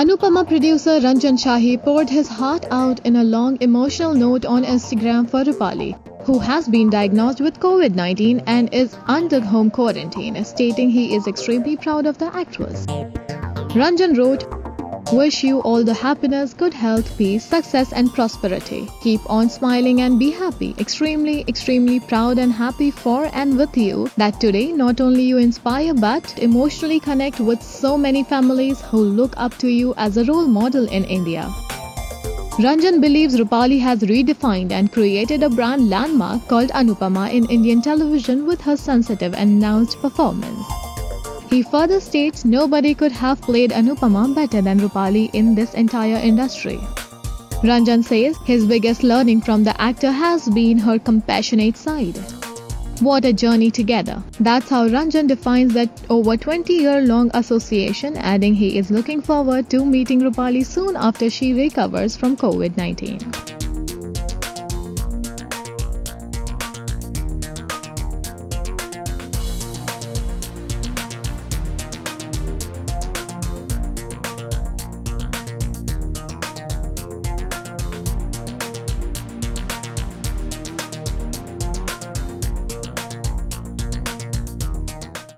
Anupamaa producer Rajan Shahi poured his heart out in a long emotional note on Instagram for Rupali, who has been diagnosed with COVID 19 and is under home quarantine, stating he is extremely proud of the actress. Rajan wrote, Wish you all the happiness, good health, peace, success, and prosperity. Keep on smiling and be happy. Extremely, extremely proud and happy for and with you that today not only you inspire but emotionally connect with so many families who look up to you as a role model in India. Rajan believes Rupali has redefined and created a brand landmark called Anupamaa in Indian television with her sensitive and nuanced performance. He further states nobody could have played Anupamaa better than Rupali in this entire industry. Rajan says his biggest learning from the actor has been her compassionate side. What a journey together. That's how Rajan defines that over 20 year long association, adding he is looking forward to meeting Rupali soon after she recovers from COVID 19.